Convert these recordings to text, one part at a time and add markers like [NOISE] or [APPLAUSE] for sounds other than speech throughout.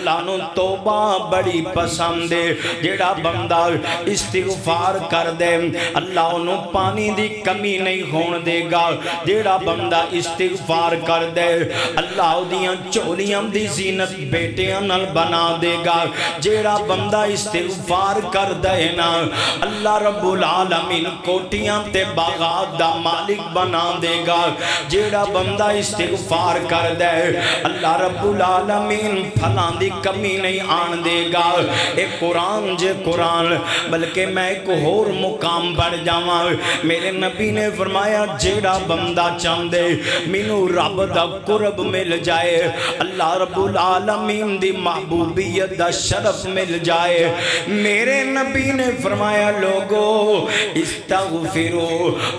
अल्लाह नु तौबा बड़ी पसंद है। जेड़ा बंदा इस्तिगफार कर दे अल्लाह ओनू पानी दी कमी नहीं होण देगा। जेड़ा बंदा इस्तिगफार कर दे, अल्लाह ओदियाँ झोलियाँ दी जीनत बेटियाँ नाल बना देगा। जेड़ा बंदा इस्तिगफार कर दे ना, अल्लाह रब्बुल आलमीन कोटियाँ ते बागात दा मालिक बना देगा। जेड़ा बंदा इस्तिगफार कर दे, अल्लाह रब्बुल आलमीन फलां दी कमी नहीं आन देगा। ए कुरान जे कुरान, बल्कि मैं एक होर मुकाम बढ़ जावा। मेरे नबी ने फरमाया, जेड़ा बंदा चाहते मैनू रब दा कुरब मिल जाए, अल्लाह रब्बुल आलमीन दी महबूबियत दा शरफ मिल जाए। मेरे नबी ने फरमाया, लोगो, इस्तगफिरो,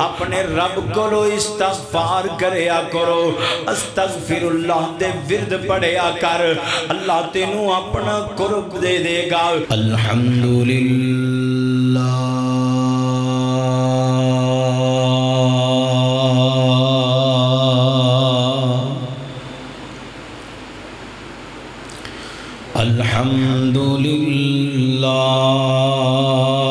अपने रब को इस्तगफार करया करो। अस्तगफिरुल्लाह दे विरद पढ़या कर। अल्लाह तेनू अपना कुरुप दे देगा। अल्हम्दुलिल्लाह। अल्हम्दुलिल्लाह।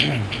[CLEARS THROAT]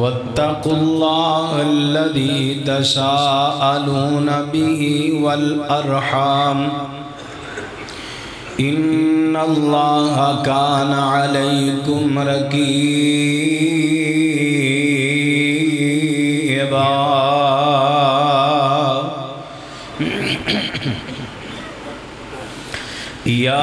वत्तकुल्लाह वत्तकुल्लाहल्लज़ी तशाअलून बिही वल अरहाम इन्नल्लाह कान अलैकुम रकीबा या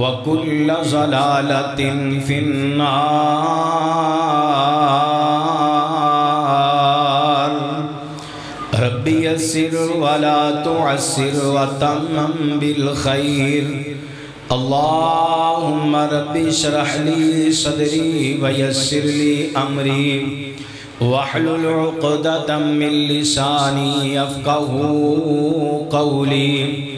वकुल्ल ज़लालतिन फिन्नार रब्बी यस्सिर वला तुअस्सिर वतम्मम बिल खैर अल्लाहुम्मा रब्बी इश्रह ली सदरी वयस्सिर ली अमरी वहलुल उक़दतम मिन लिसानी यफ़क़हू क़ौली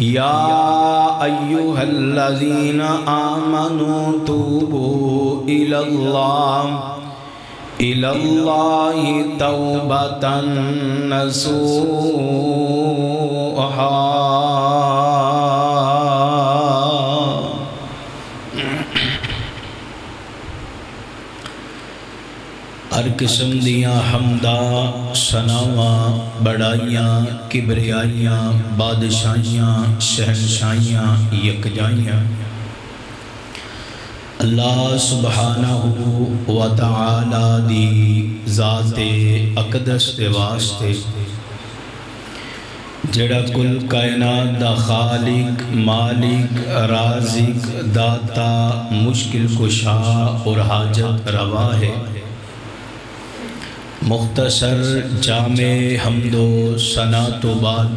या अय्युहल्लज़ीन आमनु तूबू इलल्लाह इलल्लाहि तौबतन नसूहा। हर किस्म दियाँ हमदा, सनावां, बड़ाइयाँ, किबरियाइयाँ, बादशाहियाँ, शहनशाहियाँ, यकजाइयाँ। अल्लाह सुबहानहू व तआला दी ज़ाते अकदस दे वास्ते जेड़ा कुल कायनात दा खालिक, मालिक, राजिक, दाता, मुश्किल कुशा और हाजत रवा है। मुख्तसर जामे हमदो सना तो बाद।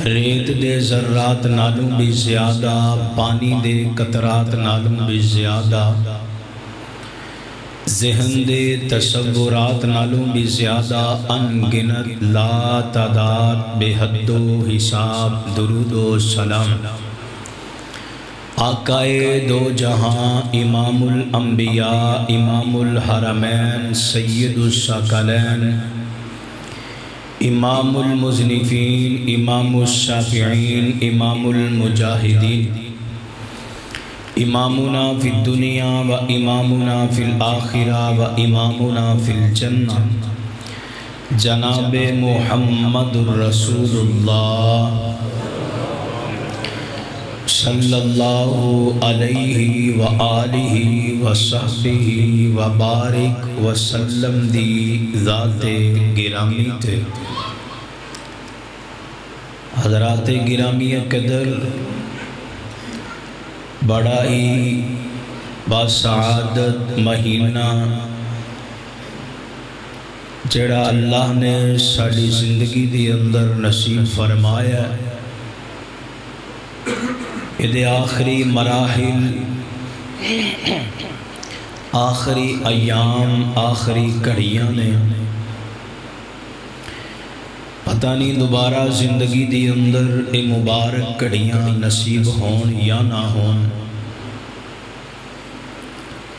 रेत दे जर्रात नालों भी ज़्यादा, पानी दे कतरात नालों भी ज़्यादा। जहन दे तस्वुरात नालों भी ज़्यादा, अनगिनत ला तादाद बेहदो हिसाब, दुरुदो सलाम। आकाए दो जहाँ इमामुल अंबिया, इमामुल हरमैन सैयदुस्सकलैन इमामुल मुजनिफीन, इमामुल शाफिईन, इमामुल मुजाहिदीन। इमामुना फिल दुनिया व इमामुना फिल आखिरा व इमामुना फिल जन्ना। जनाब मोहम्मद रसूलुल्लाह। सल्लल्लाहु अलैहि व आलिहि व सहबिहि व बारिक व सल्लम दी ज़ाते गिरामी थे हजरात गिरामी कदर बड़ा ही बासादत महीना, जड़ा अल्लाह ने साड़ी ज़िंदगी के अंदर नसीब फरमाया ये आखिरी मराहिल आखिरी अयाम आखिरी घड़ियाँ ने पता नहीं दोबारा ज़िंदगी के अंदर ये मुबारक घड़ियाँ नसीब होन या ना होन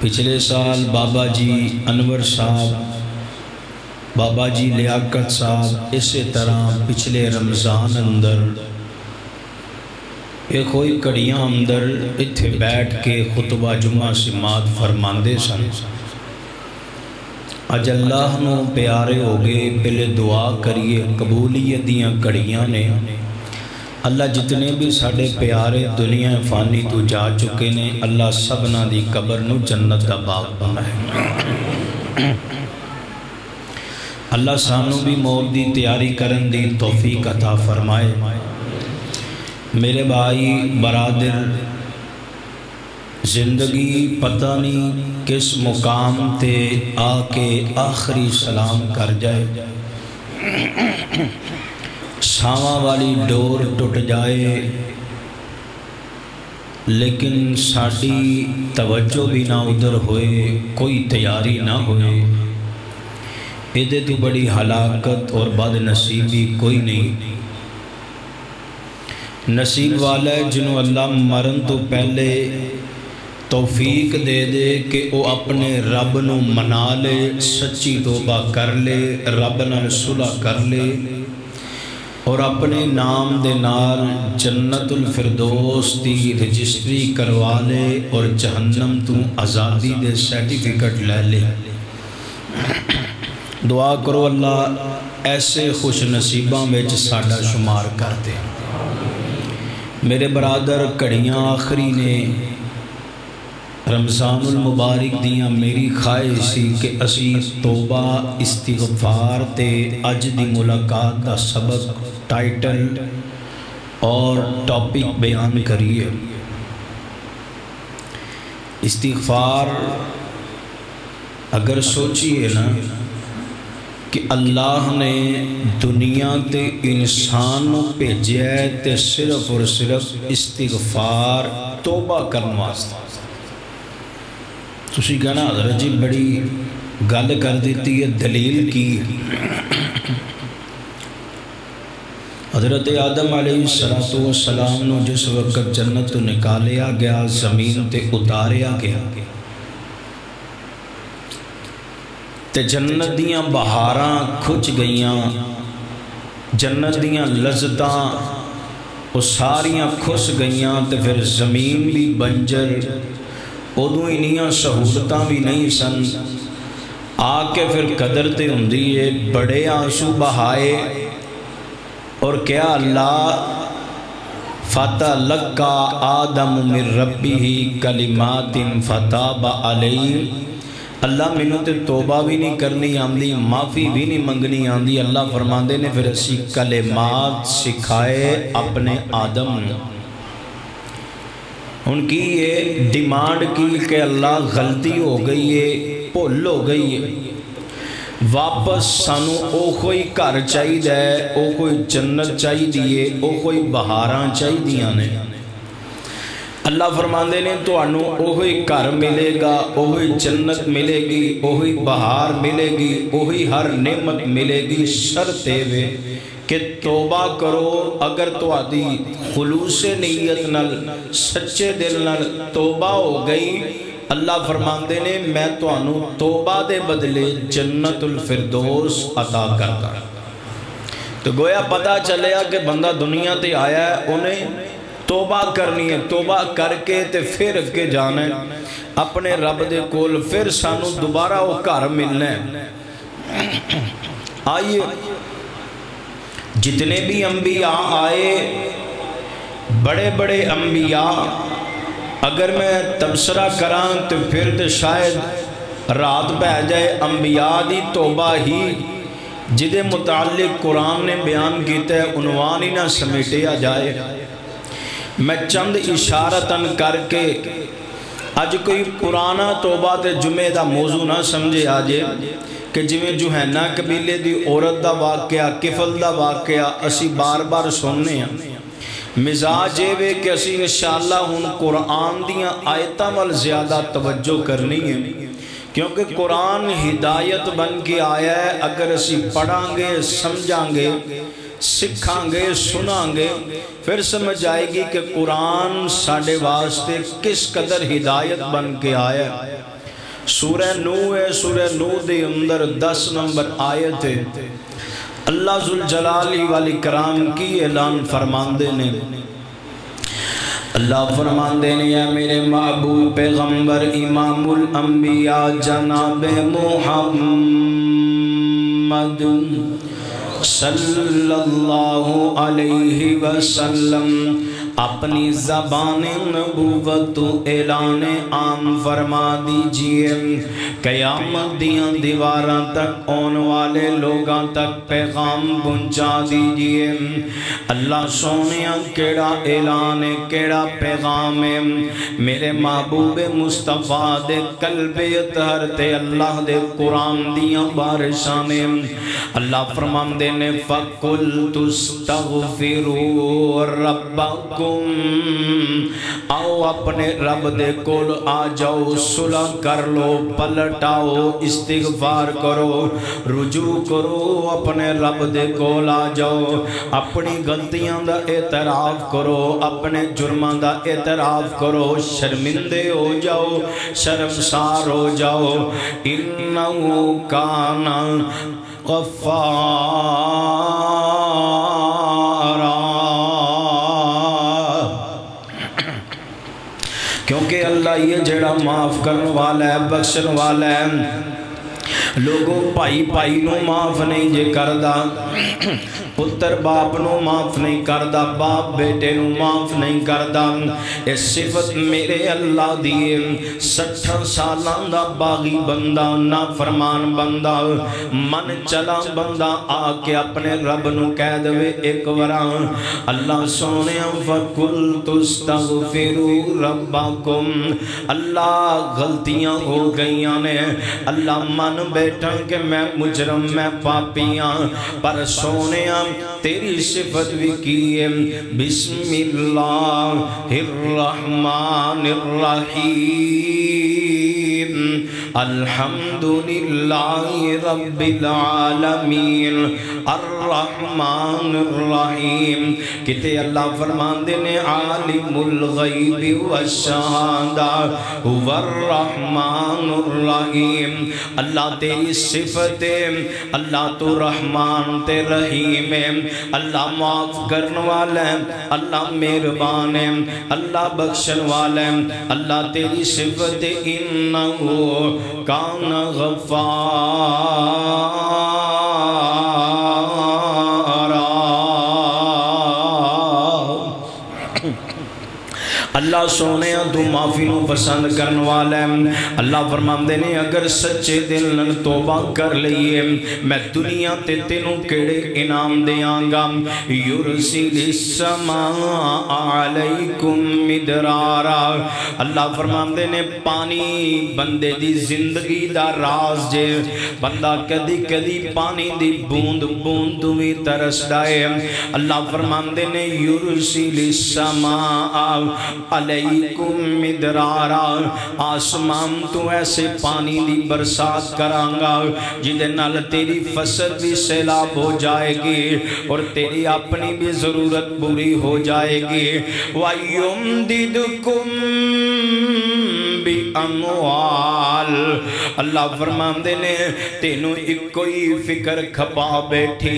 पिछले साल बाबा जी अनवर साहब बाबा जी लियाकत साहब इस तरह पिछले रमज़ान अंदर ये कोई घड़ियाँ अंदर इत्थे बैठ के खुतबा जुमा सिमात फरमाते सन। अज अल्लाह न प्यारे हो गए पहले दुआ करिए, कबूलीयत दियाँ घड़ियाँ ने। अल्लाह जितने भी साढ़े प्यारे दुनिया फानी तो जा चुके ने, अल्लाह सबना दी कबर न जन्नत का बाग बनाए अल्लाह सानू भी मौत की तैयारी करन दी तोहफी कथा फरमाए। मेरे भाई बरादर, ज़िंदगी पता नहीं किस मुकाम ते आके आखिरी सलाम कर जाए। छावा वाली डोर टुट जाए, लेकिन साड़ी तवज्जो भी ना उधर होए, कोई तैयारी ना होए। ये तो बड़ी हलाकत और बदनसीबी कोई नहीं। नसीब वाला है जिन्हों अल्लाह मरण तो पहले तौफीक दे दे कि वो अपने रब न मना ले, सच्ची तोबा कर ले, रब न सुलह कर ले और अपने नाम दे नाल जन्नतुल फिरदौस की रजिस्ट्री करवा ले और जहन्नम तू आज़ादी दे सर्टिफिकेट ले ले। दुआ करो अल्लाह, ऐसे खुश नसीबों में साडा शुमार कर दे। मेरे बरादर घड़ियाँ आखिरी ने। रमज़ानुल मुबारक दियाँ मेरी ख्वाहिश सी कि असी तोबा, इस्तिगफार ते अज दी मुलाकात का सबक, टाइटल और टॉपिक बयान करिए। इस्तिगफार अगर सोचिए ना कि अल्लाह ने दुनिया ते इंसान भेजा तो सिर्फ़ और सिर्फ़ इस्तफार तोबा करने वास्ते। तुम कहना, हज़रत जी, बड़ी गल कर दी है, दलील की। हज़रत आदम सलातो सलाम जिस वक्त जन्नत तो निकालिया गया, ज़मीन ते उतारिया गया ਤੇ ਜੰਨਤ ਦੀਆਂ ਬਹਾਰਾਂ ਖੁੱਚ ਗਈਆਂ ਜੰਨਤ ਦੀਆਂ ਲਜ਼ਤਾਂ ਉਹ ਸਾਰੀਆਂ ਖੁੱਸ ਗਈਆਂ ਤੇ ਫਿਰ ਜ਼ਮੀਨ ਵੀ ਬੰਜਰ ਉਦੋਂ ਇਨੀਆਂ ਸਹੂਲਤਾਂ ਵੀ ਨਹੀਂ ਸਨ ਆ ਕੇ ਫਿਰ ਕਦਰ ਤੇ ਹੁੰਦੀ ਏ ਬੜੇ ਆਂਸੂ ਬਹਾਏ और क्या अल्लाह फतह लक्का आदम मिर रबी ही कलिमातिन फताबा अलई अल्लाह मैनू तो तौबा भी नहीं करनी आती माफ़ी भी नहीं मंगनी आती अल्लाह फरमाते ने, फिर असी कले मात सिखाए अपने आदम हूँ की ये डिमांड की कि अल्लाह गलती हो गई है, भुल हो गई है। वापस सानू ओ कोई घर चाहिए ओ कोई जन्नत चाहिए ओ कोई बहार चाहिए ने। अल्लाह फरमाते ने तो घर मिलेगा उ जन्नत मिलेगी उ बहार मिलेगी उ हर नेमत मिलेगी शर्त वे कि तोबा करो अगर थोड़ी खलूस नीयत न सच्चे दिल न हो गई अल्लाह फरमाते ने मैं तो तोबा के बदले जन्नतुल फिरदौस अदा करता तो गोया पता चलिया कि बंदा दुनिया ते आया उन्हें तोबा करनी है, तोबा करके ते फिर अगे जाना है। अपने रब दे कोल फिर सानू दोबारा वो घर मिलना है। आइए, जितने भी अंबिया आए बड़े बड़े अंबिया, अगर मैं तबसरा करा तो फिर तो शायद रात पै जाए। अंबिया की तोबा ही, जिदे मुतालिक कुरान ने बयान किया उनवान ही ना समेटिया जाए। मैं चंद इशारतन करके अज कोई पुराना तोबा तो जुमे का मौजू ना समझे आज कि जिमें जुहैना कबीले की औरत का वाक्य, किफल का वाक्य असी बार बार सुनने मिजाज ये वे कि असी इंशाला हूँ कुरान आयतों वाल ज़्यादा तवज्जो करनी है। क्योंकि कुरान हिदायत बन के आया है, अगर असी पढ़ा समझांगे सिखांगे सुनांगे फिर समझ आएगी कि कुरान साढ़े वास्ते किस कदर हिदायत बन के आया है सूरह नू है सूरह नू के अंदर दस नंबर आयत है अल्लाह जुल जलाली वाली कराम की ऐलान फरमांदे ने अल्लाह फरमांदे ने या मेरे महबूब पैगंबर इमामुल अंबिया जनाब मोहम्मद सल्लल्लाहु अलैहि वसल्लम अपनी जबान नबूवत ऐलान आम फरमा दीजिए। कयामत दियाँ दीवार तक आने वाले लोगों तक पैगाम पहुँचा दीजिए। अल्लाह सोने केड़ा ऐलान है केड़ा पैगाम? है मेरे महबूब मुस्तफ़ा दे कल्बे तहर ते अल्लाह दे कुरान दियाँ बारिशां ने। अल्लाह फरमांदे ने, फकुल तुस्तगफिरू रब्बकुम। आओ अपने रब दे कोल आ जाओ, सुलह कर लो, पलटाओ, इस्तिगफार करो, रुजू करो, अपने रब दे कोल आ जाओ। अपनी गलतियाँ दा एतराफ करो, अपने जुर्मां दा एतराफ करो, शर्मिंदे हो जाओ, शर्मसार हो जाओ। इन्नहु काना क्योंकि अल्लाह ये जड़ा माफ़ करने वाला है बख्शन वाला है। लोगों भाई भाई माफ़ नहीं जे करदा। पुत्र बाप नो माफ़ नहीं करदा, बाप बेटे नु माफ़ नहीं करदा। ये सिफत मेरे अल्लाह दी सठा सालां दा बागी बंदा ना फरमान बंदा। मन चला बंदा, आके अपने रब नु कह देवे एक बार अल्लाह सोने फकुल तुस्तगफिरू रब्बकुम। अल्लाह गलतियाँ हो गईयां ने। अल्लाह मन बैठा कि मैं मुजरम मैं पापिया पर सोने तेरी सिफत भी की है। बिस्मिल्लाहिर्रहमानिर्रहीम अल्हम्दुलिल्लाहि अल्लाह फरमांदे ने अल्लाह तेरी सिफत, अल्लाह तो रहमान ते रहीम। अल्लाह माफ़ करने वाला, अल्लाह मेहरबान। अल्लाह बख्शन वाला, अल्लाह तेरी सिफत कान अल्लाह सोने तू माफ़ी पसंद करने वाला अल्लाह फरमाते ने अगर सच्चे दिल तोबा कर लिए मैं दुनिया ते तेनों केड़े इनाम देंगा अल्लाह फरमाते ने पानी बंदे दी ज़िंदगी राज जे बंदा कदी कदी पानी दी बूंद बूंद भी तरसदा है अल्लाह फरमाते ने युरसिल समा अलैकुम आसमान तो ऐसे पानी की बरसात करांगा, जिद नाल तेरी फ़सल भी सैलाब हो जाएगी और तेरी अपनी भी ज़रूरत पूरी हो जाएगी। वायुम दिदकुम भी अमवाल अल्लाह फरमाते ने तेनू इको ही फ़िक्र खपा बैठी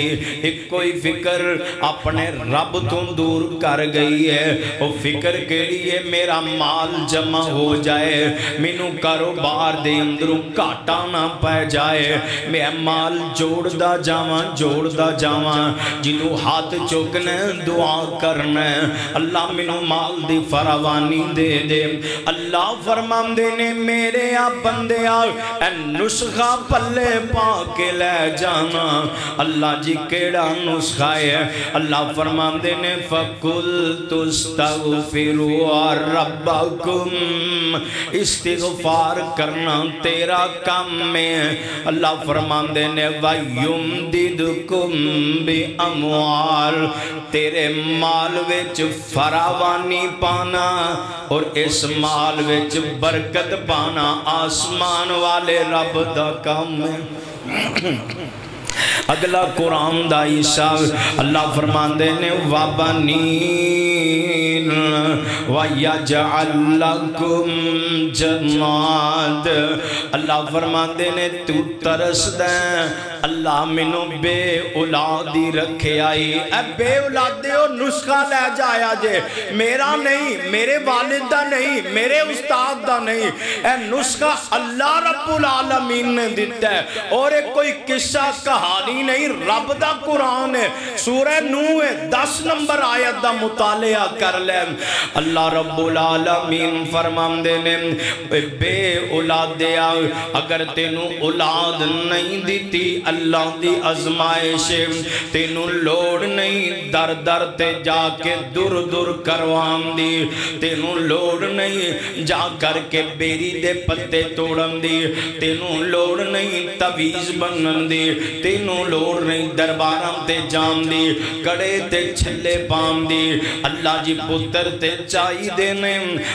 इको ही फ़िक्र अपने रब तो दूर कर गई है वो फ़िक्र के लिए मेरा माल जमा हो जाए मैनू कारोबार दे अंदरों घाटा ना पै जाए मैं माल जोड़दा जावा जोड़दा जावा जिनू हाथ चुकना दुआ करना अल्लाह मैनू माल दी फरावानी दे दे अल्लाह फरमांदे ने मेरे आ बंदे नुस्खा पल्ले पा के ले जाना। अल्लाह जी केड़ा नुस्खा है? अल्लाह फरमांदे ने, फकुल तुस्तगफिरु रब्बकुम, इस्तिगफार करना तेरा काम में अल्लाह फरमांदे ने वायुम दिदकुम बि अमवाल तेरे माल विच फरावानी पाना, और इस माल विच बरकत पाना आसमान वाले रब द काम अगला कुरान दा हिस्सा अल्लाह फरमांदे ने जन्नात। अल्लाह फरमांदे ने, तू तरसदा अल्लाह बे औलादी रखे आई। बे औलादे नुस्खा ले जाया जे। मेरा नहीं, मेरे वालिद दा नहीं, मेरे उस्ताद दा नहीं। नुस्खा अल्लाह रब्बुल आलमीन ने दिता है। और एक कोई किस्सा कहानी नहीं, रब दा कुरान है। सूरह नूह है 10 नंबर आयत दा मुतालिया कर ले। अल्लाह रब्बुल आलमीन फरमांदे ने बे औलादिया अगर तेनू औलाद नहीं दीती अल्लाह दी अजमाइश, तेनू लोड़ नहीं दर दर ते जाके दूर दूर करवान दी तेनू लोड़ नहीं जा करके बेरी दे पत्ते तोड़न दी तेनू लोड़ नहीं तवीज बनन दी तेनू दरबार जान दी अल्लाह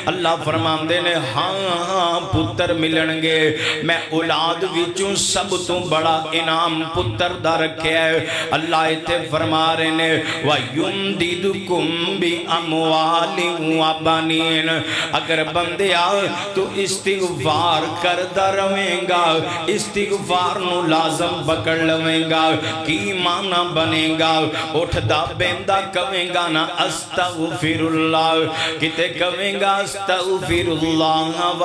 अल्लाह फरमाते ने पुत्र मिलणगे मैं औलाद विचों सब बड़ा इनाम पुत्र अल्लाह इते फरमा रहे ने वयुमदिदुकुम बि अमवालि व बनीन अगर बंदे आ तू इस्तिगफार करदा रवेंगा इस्तिगफार नु लाजम पकड़ लवेंगा की माना बनेगा? उठदा बेंदा कवेंगा ना अस्तगफिरुल्लाह किते कवेंगा अस्तगफिरुल्लाह व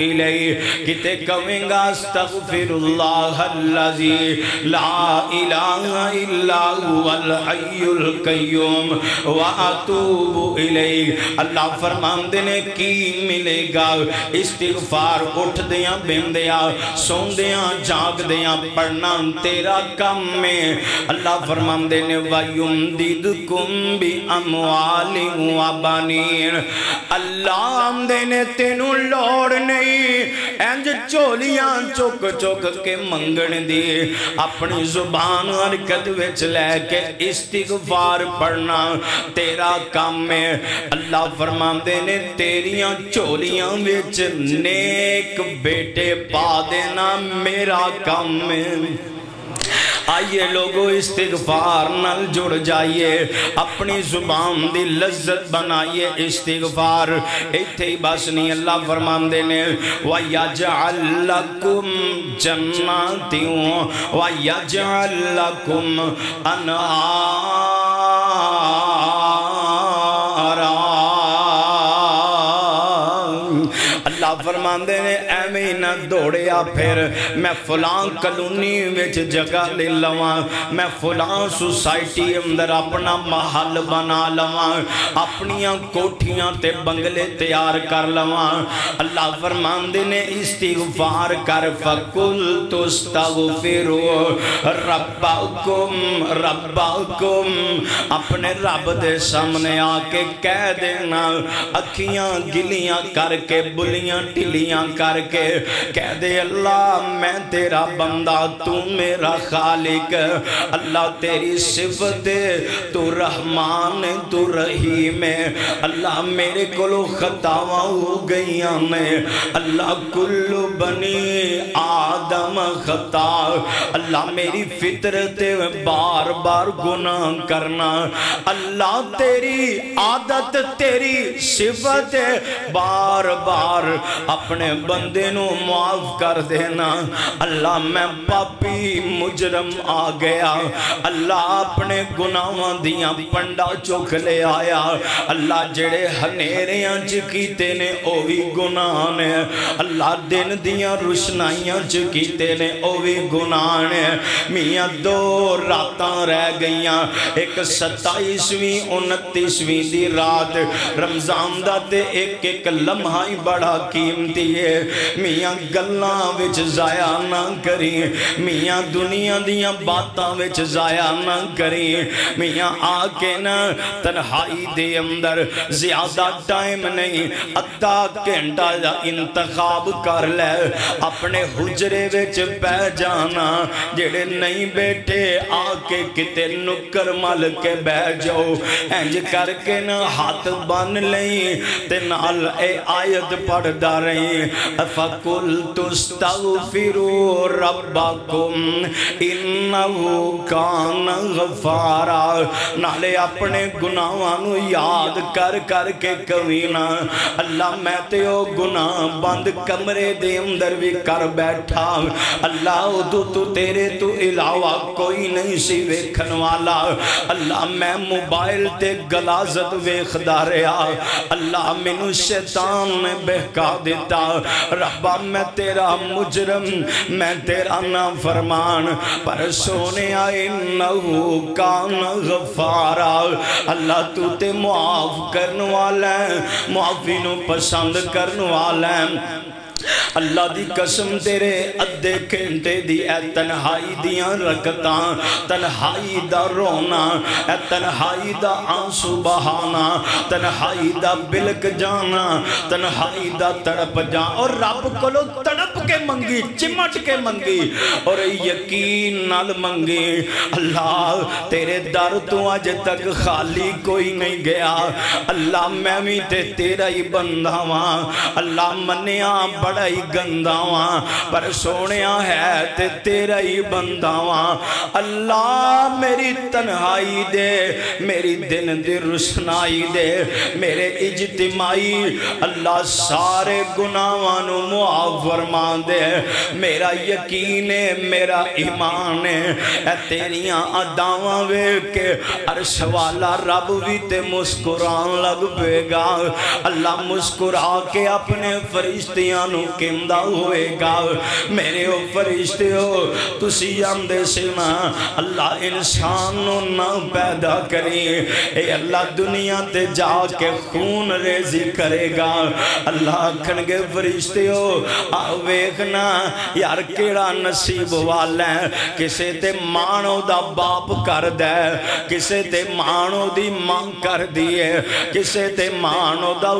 इलैहि। किते कवेंगा अस्तगफिरुल्लाह अल्लज़ी ला इलाहा इल्ला हुवल हय्युल कय्यूम, व इलैहि। अल्लाह फरमांदे ने, की मिलेगा? इस्तिगफार उठदियाँ, बेंदियाँ जागदियाँ, पढ़ना तेरा काम में अल्लाह फरमांदे ने वयुमदिदकुम बि अमवालि व बनीन। अल्लाह आंदे ने, तेनू लोड़ नहीं। इंज झोलियाँ चुक चुक के मंगण दी। अपनी ज़ुबान हरकत विच लैके इस्तिगफार पढ़ना तेरा काम है। अल्लाह फरमांदे ने, तेरिया झोलियाँ विच नेक बेटे पा देना मेरा काम है। आइए लोगो, इस्तिगफार नल जुड़ जाइए। अपनी ज़ुबान दी लज्जत बनाइए, इस्तिगफार। इथे ही बस नहीं अल्लाह फरमांदे ने व यजअल लकुम जन्नातियों व यजअल लकुम अनहारा। अल्लाह ही ना दौड़िया फिर मैं फलां कलोनी विच जगह ले लवा। मैं फलां सोसाइटी अंदर अपना महल बना लवा। अपनियाँ कोठियाँ ते बंगले तैयार कर लवा। अल्लाह फरमांदे ने इस्तिगफार कर, फकुल तुस्तगफिरु। रब्बकुम रब्बकुम। अपने रब दे सामने आके कह देना। अखियाँ गिलियाँ करके, बुलियाँ ढिलियाँ करके कह दे, अल्लाह, मैं तेरा बंदा, तू मेरा खालिक। अल्लाह तेरी सिफत, तू रहमान, तू रहीम। है अल्लाह मेरे को खतावा हो गई ने अल्लाह कुल्लु बनी आदम खता। अल्लाह मेरी फितरत बार बार गुनाह करना। अल्लाह तेरी आदत, तेरी सिफत बार बार अपने बंदे नु माफ़ कर देना। अल्लाह, मैं पापी मुजरम आ गया। अल्लाह अपने गुनाहों दियाँ पंडा चुक ले आया। अल्लाह जेड़े हनेरियाँ च कीते ने ओ भी गुनाह ने। अल्लाह दिन दियाँ रुशनाइयाँ च कीते ने ओ भी गुनाह ने। मियाँ दो रातां रह गईयां। एक सताईसवीं उनतीसवीं दी रात। रमज़ान ते एक एक लम्हा ही बड़ा कीमती है। मियाँ जाया ना करी मियाँ दुनिया दियाँ बातां विच जाया ना करी मियाँ आके ना तन्हाई दे अंदर ज़्यादा टाइम नहीं, अद्धा घंटा दा इंतखाब कर ले। अपने हुजरे विच पै जाना, जेड़े नहीं बैठे, आके किते नुक्कर मल के बह जाओ। इंज करके ना हाथ बन लई, ते नाल ए आयत पढ़दा रही। फकुल अपने गुनाहां याद कर कर के कवी ना अल्लाह मैं ते ओ गुनाह बंद कमरे दे अंदर भी कर बैठा अल्लाह उदू तू तेरे तू इलावा कोई नहीं सी वेखन वाला अल्लाह मैं मोबाइल ते गलाजत वेखदा रहा अल्लाह मैनू शैतान ने बहका दिता रब्बा मैं तेरा मुजरम, मैं तेरा ना फरमान पर सोने आए नहू कान गफारा अल्लाह तू ते मुआफ करने वाला है मुआफी पसंद करने वाला है। अल्लाह दी कसम तेरे अद्धे घंटे दी ए तन्हाई दियाँ रकतां तन्हाई दा रोना ए तन्हाई दा आँसू बहाना, तन्हाई दा बिलक जाना, तन्हाई दा तड़प जा। और रब कोलो तड़प के मंगी, चिमट के मंगी, और यकीन नाल मंगी, अल्लाह तेरे दर तो अज तक खाली कोई नहीं गया। अल्लाह मैं भी ते तेरा ही बंदा वां। अल्लाह मन्निया बड़ा ही गंदा वां पर सोने है ते तेरा ही बंदा वां अल्लाह मेरी तन्हाई दे, मेरी दिन दी रुसनाई दे, मेरे इजतिमाई। अल्लाह सारे गुनाहां नु मुआफ फरमा दे मेरा यकीन है, मेरा ईमान है। तेरिया अदावां वेख के अरश वाला रब भी ते मुस्कुरान लग पेगा। अल्लाह मुस्कुरा के अपने फरिश्तियाँ होएगा मेरे फरिश्ते हो से ना अल्लाह इंसान नु पैदा करे ए अल्लाह दुनिया ते जाके खून रेजी करेगा अल्लाह आखणगे फरिश्ते हो आ वेखना यार केड़ा नसीब वाला है किसे ते मानो दा बाप करदा है किसे ते मानो दी माँ कर दी है किसे ते मानो दा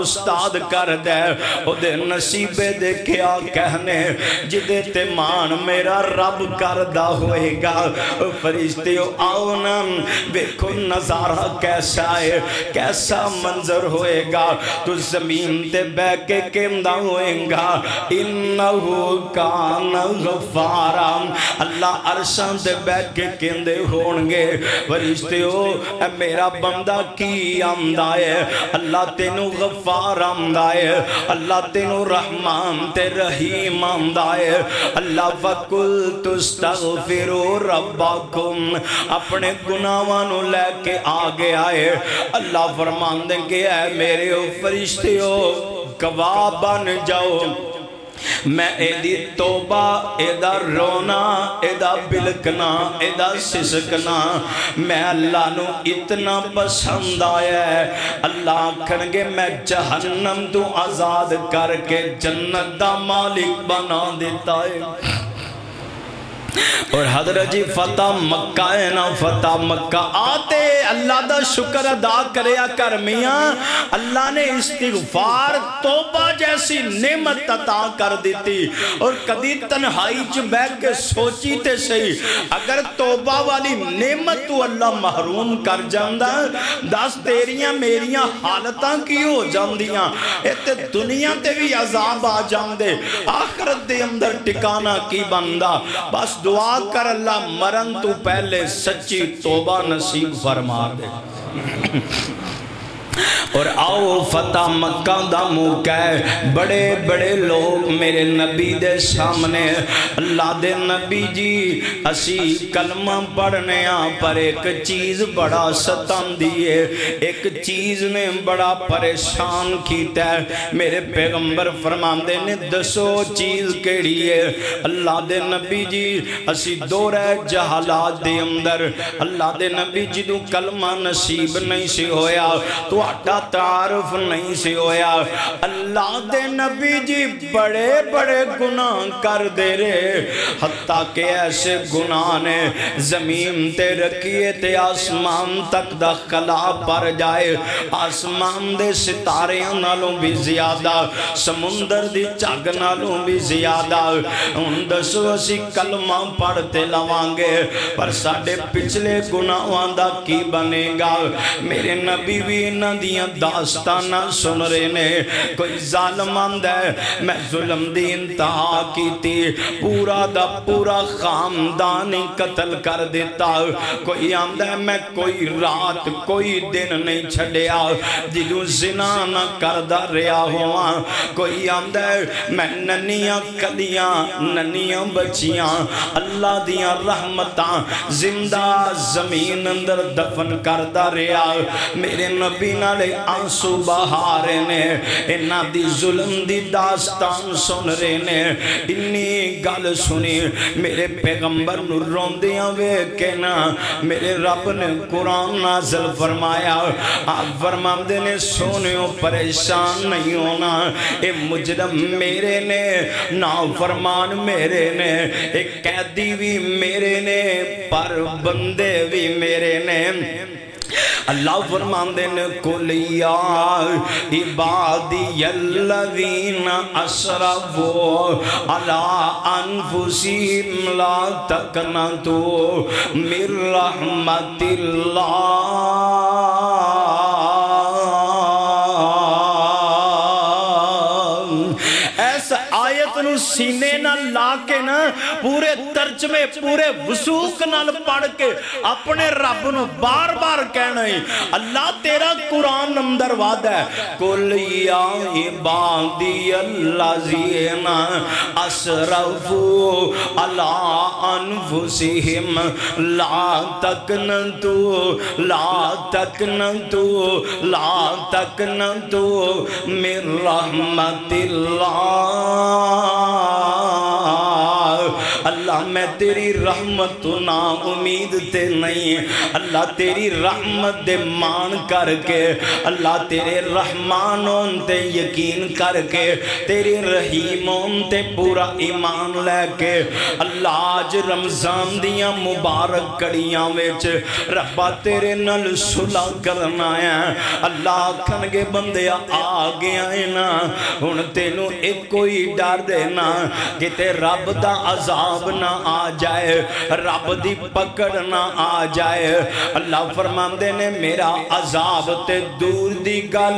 क्या कहने, जिदे ते मान मेरा रब करदा होएगा। फरिश्ते आओ ना, देखो नज़ारा कैसा है, कैसा मंजर होएगा। तू ज़मीन ते बह के कहंदा होएगा। इन्नहु कान गफारा। अल्लाह अरशां ते बह के कहंदे होणगे। फरिश्ते ए मेरा बंदा की आंदा है? अल्लाह तेनू गफार आंदा है। अल्लाह तेनू रहमान ते रहीम आंदा अल्लाह फकुल तुस्तगफिरू रब्बकुम। अपने गुनाहां नु लेके आ गया है अल्लाह फरमांदे के मेरे ओ फरिश्ते हो गवाह बन जाओ। मैं एदी तोबा, एदा रोना, एदा बिलकना, एदा सिसकना। मैं अल्लाह नु इतना पसंद आया अल्लाह आखन आखणगे, मैं जहन्नम तू आज़ाद करके जन्नत दा मालिक बना देता है। और हज़रत जी, फतेह मक्का है ना, फतेह मक्का। आते, अल्लाह का शुक्र अदा करे कर मियाँ। अल्लाह ने इस्तिगफार, तोबा जैसी नेमत अता कर दी और कदी तन्हाई च बह के सोची ते सही। अगर तोबा वाली नेमत तू अल्लाह महरूम कर जाता दस तेरिया मेरिया हालत की हो जांदियाँ। इते दुनिया ते भी अजाब आ जाते आखरत दे अंदर टिकाना की बनदा? बस दुआ कर अल्लाह मरन तू पहले सच्ची तोबा नसीब फरमा दे। और आओ फतेह मक्का दा मौका है बड़े बड़े लोग मेरे नबी दे सामने। अल्लाह दे नबी जी, असी कलमा पढ़ने आ, पर एक चीज़ बड़ा सतांदी है। एक चीज़ ने बड़ा परेशान किया है। मेरे पैगंबर फरमाते ने, दसो चीज़ केड़ी है? अल्लाह दे नबी जी, असी दोहरे जहालात दे अंदर। अल्लाह दे नबी जी तू कलमा नसीब नहीं सी होया। तो ਤੁਹਾਡਾ ਤਾਰਫ ਨਹੀਂ ਸੀ ਹੋਇਆ ਅੱਲਾਹ ਦੇ ਨਬੀ ਜੀ ਬੜੇ ਬੜੇ ਗੁਨਾਹ ਕਰਦੇ ਰਹੇ ਹੱਤਾ ਕਿ ਐਸੇ ਗੁਨਾਹ ਨੇ ਜ਼ਮੀਨ ਤੇ ਰੱਖੀਏ ਤੇ ਆਸਮਾਨ ਤੱਕ ਦਾ ਖਲਾ ਪਰ ਜਾਏ ਆਸਮਾਨ ਦੇ ਸਿਤਾਰਿਆਂ ਨਾਲੋਂ ਵੀ ਜ਼ਿਆਦਾ ਸਮੁੰਦਰ ਦੀ ਝੱਗ ਨਾਲੋਂ ਵੀ ਜ਼ਿਆਦਾ ਹੁਣ ਦੱਸੋ ਅਸੀਂ ਕਲਮਾ ਪੜ੍ਹ ਤੇ ਲਵਾਂਗੇ ਪਰ ਸਾਡੇ ਪਿਛਲੇ ਗੁਨਾਹਾਂ ਦਾ ਕੀ ਬਣੇਗਾ ਮੇਰੇ ਨਬੀ ਵੀ ਇਹਨਾਂ दियाँ दास्ताना सुन रहे ने। कोई जालम आंद मैं जुलम की इंतहा की पूरा द पूरा खानदान ही कतल कर दिता। कोई आंद मैं कोई रात, कोई दिन नहीं छड़िया। जिदू जिना न करता रहा होवा कोई आंद मैं ननिया कलिया ननिया बचिया। अल्लाह दिया रहमत ज़िंदा ज़मीन अंदर दफन करता रहा मेरे नबी न वाले आँसू बहा रहे ने, इन्हों की जुलम की दास्तान सुन रहे ने। इन्नी गल सुनी, मेरे पैगंबर रोंद वे के ना, मेरे रब ने कुरान नाजल फरमाया। आप फरमाते ने सुने परेशान नहीं होना ये मुजरम मेरे ने, ना फरमान मेरे ने एक कैदी भी मेरे ने, पर बंदे भी मेरे ने। अल्लाह फरमाते ने कुलिया इबादी यल्लवीन असरफो अला अनफुसिहिम ला तकनतु मिर रहमतिल्लाह. नु सीने ला के ना, पूरे तर्जमे पूरे वसूख नाल पढ़ के अपने रब नु बार बार कहना है, अल्लाह तेरा कुरान अंदर वादा है। कुल मिर रहमतिल्लाह। Ah. अल्लाह, मैं तेरी रहमत तो ना उम्मीद ते नहीं अल्लाह, तेरी रहमत दे मान करके, अल्लाह, तेरे रहमान ते यकीन करके, तेरे रहीम ते पूरा ईमान लैके, अल्लाह अज रमज़ान दियाँ मुबारक कड़ियाँ विच रब्बा तेरे नाल सुला करना है। अल्लाह आखणगे बंदे आ गया है ना, हुन तेनू एक कोई डर देना किते रब दा अजाब ना आ जाए, रब दी पकड़ ना आ जाए। अल्लाह फरमाते ने, मेरा अजाब ते दूर दी गल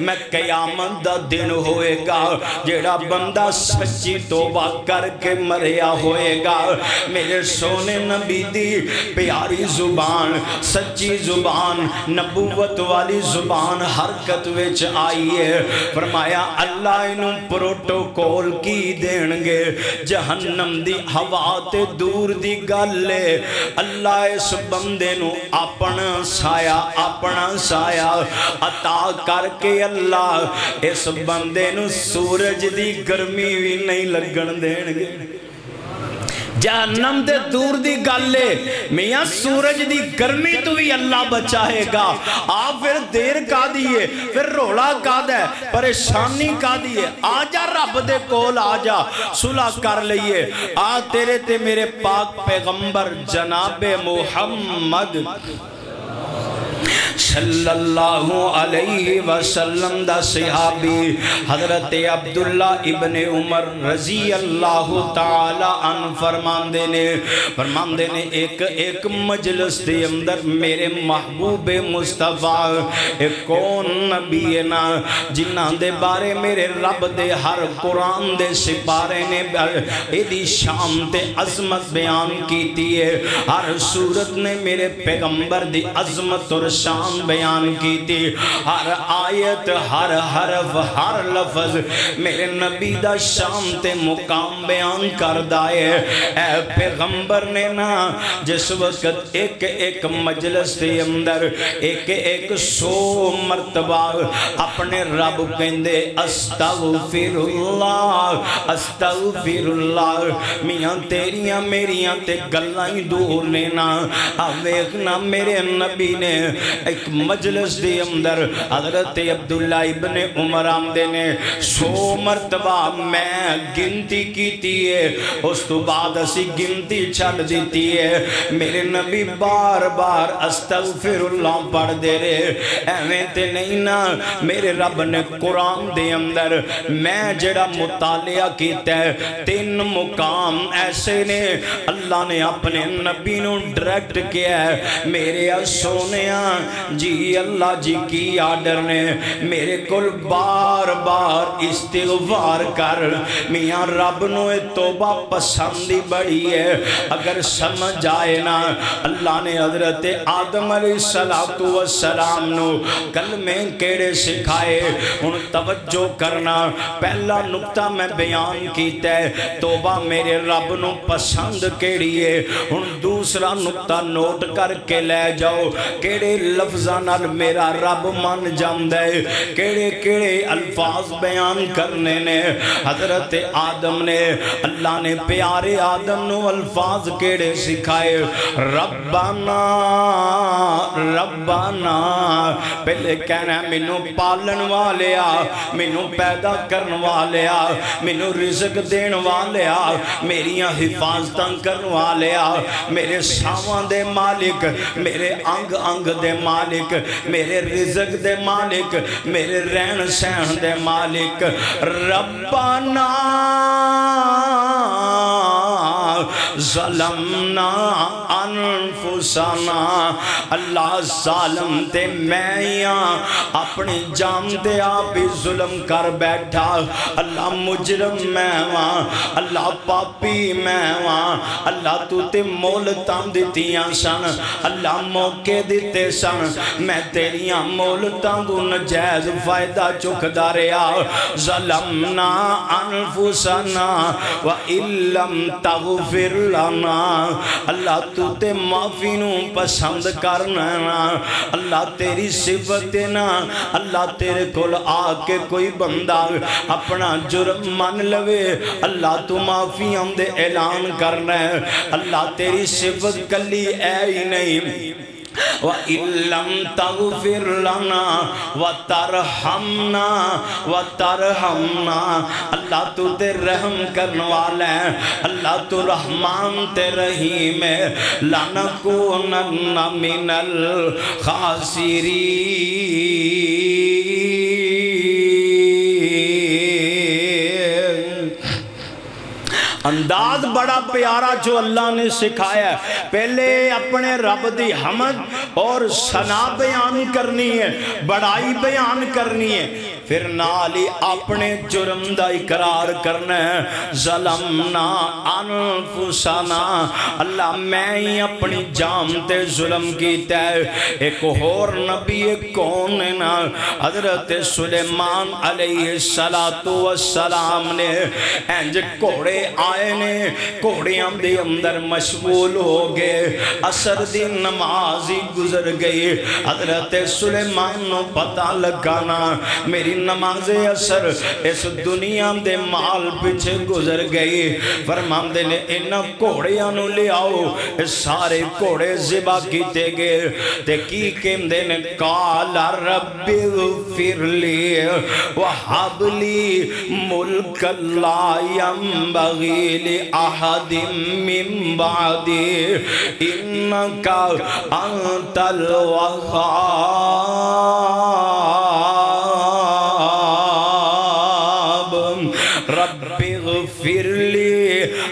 मैं कयामत दा दिन होएगा, जेड़ा बंदा सच्ची तोबा करके मरिया होएगा। मेरे सोने नबी दी प्यारी ज़ुबान, सच्ची ज़ुबान, नबूवत वाली ज़ुबान हरकत विच आई है। फरमाया, अल्लाह इनू प्रोटोकॉल की देणगे, जहन्नम दी हवा ते दूर दी गल है अल्लाह इस बंदे नु अपना साया अपना साया अता करके अल्लाह इस बंदे नु सूरज दी गर्मी भी नहीं लगन देणगे जहन्नम दे दूर दी गल मियाँ, सूरज दी गर्मी तो भी अल्लाह बचाएगा। आ फिर देर का दी है फिर रोला का दे, परेशानी का दी है आ जा रब दे कोल आ जा सुलह कर लिए आ तेरे ते मेरे पाक पैगंबर जनाबे मुहम्मद। सल्लल्लाहु अलैहि वसल्लम, दा सहाबी हज़रत अब्दुल्ला इब्ने उमर रज़ी अल्लाह तआला अन फरमांदे ने फरमांदे ने, एक एक मजलिस दे अंदर मेरे महबूब मुस्तफ़ा, एक कौन नबी है ना, जिन्हां दे बारे मेरे रब दे हर कुरान दे सिपारे ने, एदी शान ते अजमत बयान कीती है। हर सूरत ने मेरे पैगंबर दी अजमत और शान बयान की थी हर आयत, हर हरफ, हर लफज। मेरे नबी दा शान ते मुकाम बयान करदा है। ए पैगंबर ने ना, जिस वक्त एक एक मजलिस के अंदर एक एक सौ मर्तबा अपने रब कहंदे, अस्तगफिरुल्लाह अस्तगफिरुल्लाह, मियाँ तेरियाँ मेरियाँ ते गल्लां ही दूर ने ना। आ वेखना मेरे नबी ने एक मजलिस दे अंदर हज़रत अब्दुल्ला इब्ने उमर आमदे ने, सौ मरतबा मैं गिनती कीती है उस तो बाद असी गिनती छड़ दी है। मेरे नबी बार बार अस्तगफिरुल्लाह पढ़ दे रहे। एवें ते नहीं ना, मेरे रब ने कुरान दे अंदर, मैं जेड़ा मुतालिया है। तीन मुकाम ऐसे ने, अल्लाह ने अपने नबी नु डायरेक्ट किया मेरे सोने जी अल्लाह जी की आर्डर ने मेरे को बार बार इस्तेगफार कर। मियाँ रब नु तोबा पसंद ही बड़ी है। अगर समझ आए ना, अल्लाह ने हज़रत आदम सलातु वसलाम नु कल में केड़े सिखाए। हुन तवज्जो करना। पहला नुक्ता मैं बयान किया तोबा मेरे रब न पसंद केड़ी है। हुन दूसरा नुकता नोट करके लै जाओ, केड़े लफ्जा नाल मेरा रब मन जांदा है। केड़े अल्फाज बयान करने ने हज़रत आदम ने, अल्लाह ने प्यारे आदम नु अल्फाज केड़े सिखाए? रब्बाना रब्बाना, पहले कहना मैनू पालन वालिया मैनू पैदा करने वालिया मैनू रिजक देने वालिया मेरिया हिफाजत करने वालिया मेरे सावां दे मालिक, मेरे अंग अंग दे मालिक मेरे रिजक दे मालिक मेरे रहन सहन दे मालिक। रब्बाना जलमना। अनफुसाना अल्लाह जालम ते मैं अपनी जान दे आप ही जुल्म कर बैठा। अल्लाह मुजरम मैं वां। अल्लाह पापी मैं वां। अल्लाह तू ते मोहलतां दित्तियाँ सन। अल्लाह मौके दिते सन। मैं तेरियाँ मोहलतां तू नजायज फ़ायदा चुकदा रहा। जलमना अनफुसाना। व इल्लम तगफिर लाना। अल्लाह तू ते माफ़ी नु पसंद करना ना अल्लाह तेरी सिफत ना अल्लाह तेरे कोल आके कोई बंदा अपना जुर्म मन लवे अल्लाह तू माफ़ी दे ऐलान करना है अल्लाह तेरी सिफत कली है ही नहीं व इल्लम तगफिर लना व तरहमना व तरहमना अल्लाह तू ते रहम करने वाला है अल्लाह तू रहमान ते रहीम है लाना को नन्ना अंदाज बड़ा प्यारा जो अल्लाह ने सिखाया पहले अपने रब की हमद और सना बयान करनी है, बड़ाई बयान करनी है। फिर नाल अपने जुर्म का इकरार करना है। जलमना अनफुसाना अल्लाह, मैं ही अपनी जान ते जुल्म है। एक होर नबी कौन है ना? हज़रत सुलेमान सलातु वसलाम ने इंज घोड़े आए ने, घोड़ियाँ दे अंदर मशगूल हो गए। असर दी नमाज़ ही गुजर गई। हज़रत सुलेमान नु पता लगा ना, मेरी नमाज़ असर इस दुनिया दे माल पीछे गुजर गई फरमाते ने, इन्हों घोड़िया लियाओ सारे घोड़े जिबा किए गए। ते की कहते ने, काला रबी फिर वहाबली मुल्क लायम बगील आहदिम मिन बादी इन्नका अंतल वहाब।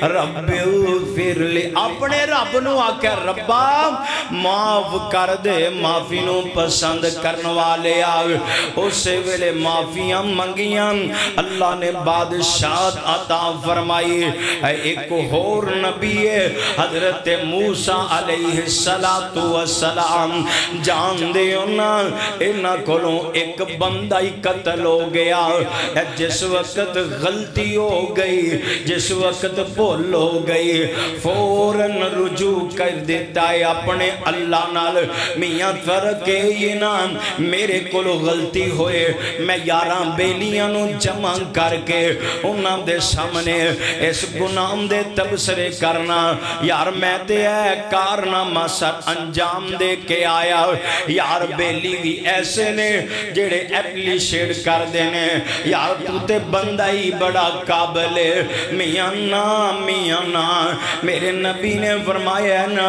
फिरली अपने रब नु आख्या रब्बा, माफ़ कर दे, माफ़ी पसंद करने वाले आ उस वेले माफियाँ मंगियाँ, अल्लाह ने बादशाह अता फरमाई एक होर नबी है हज़रत मूसा अलैहि सलातु वसलाम जानदे हो ना, इन्हां कोलों एक बंदा ही कत्ल हो गया। जिस वक्त गलती हो गई, जिस वक्त भुल हो गई फ़ौरन रुजू कर देता है अपने अल्लाह नाल। मियाँ फ़र्क ये ना, मेरे को गलती होए। मैं यारा बेलियाँ जमा करके उन्हां दे सामने इस गुनाह दे तबसरे करना। यार, मैं ते है कारनामा सर अंजाम दे के आया। यार, बेली भी ऐसे ने जेड़े एप्लीशेट कर ने। यार, तू ते बंदा ही बड़ा काबल मियाँ ना मियाँ ना, मेरे नबी ने फरमाया ना,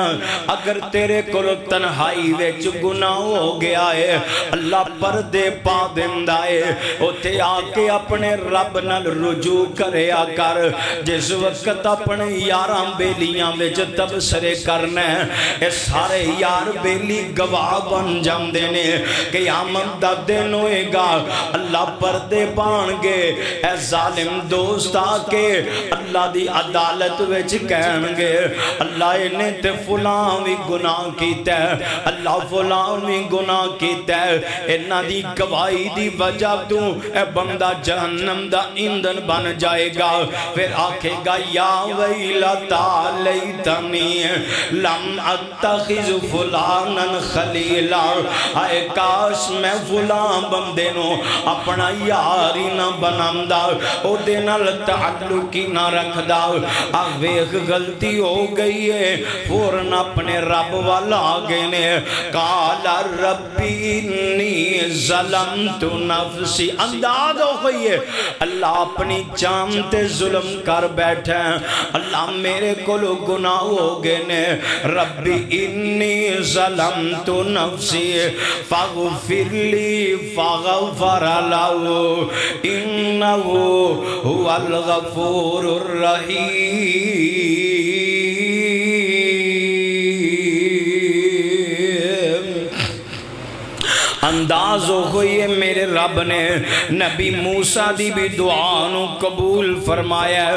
अगर तेरे को तन्हाई विच गुनाह हो गया है, अल्लाह पर्दे पा दिंदा है उथे आके अपने रब नाल रुजू करया कर, जिस वक्त अपने यारां बेलियाँ विच तबसरे करना है ये सारे यार बेली गवाह बन जाते ने, क़यामत दा दिन होएगा, अल्लाह पर्दे पाणगे ए जालिम दोस्त आके अल्लाह दी अदालत विच कहणगे अल्लाह इन्हें ते फलां भी गुनाह है। अल्लाह फलां भी गुनाह है। इन्हां दी गवाही दी वजह तू ए बंदा जहन्नम दा ईंधन बन जाएगा। फिर आखेगा, या वैला तालैतनी लम अत्तखिज फलानन खलीला। आए काश मैं फलां बंदे नो अपना यार ही ना बनांदा। ओदे नाल ताल्लुक ही ना रखदा। आ वेख गलती हो गई है। फ़ौरन अपने रब वाल आ गए ने, काला रब्बी नी जलम तू नफसी। अंदाज हो गई है। अल्लाह अपनी जान ते जुल्म कर बैठे अल्लाह मेरे को गुनाह हो गए ने रबी इन्नी जलम तू नफसी फगफिरली फगफर लहू। इन्नहु हुवल गफूरुर रहीम। अंदाज हो है मेरे रब ने। नबी मूसा दी भी दुआ नु कबूल फरमाया।